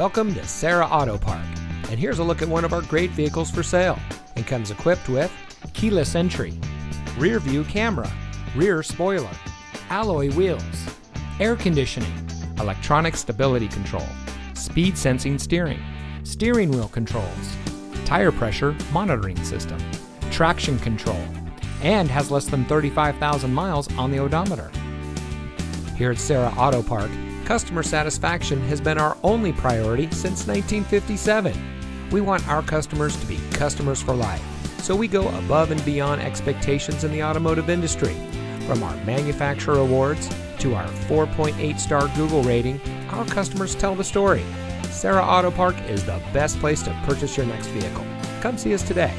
Welcome to Serra Auto Park, and here's a look at one of our great vehicles for sale. It comes equipped with keyless entry, rear view camera, rear spoiler, alloy wheels, air conditioning, electronic stability control, speed sensing steering, steering wheel controls, tire pressure monitoring system, traction control, and has less than 35,000 miles on the odometer. Here at Serra Auto Park, customer satisfaction has been our only priority since 1957. We want our customers to be customers for life, so we go above and beyond expectations in the automotive industry. From our manufacturer awards to our 4.8 star Google rating, our customers tell the story. Serra Auto Park is the best place to purchase your next vehicle. Come see us today.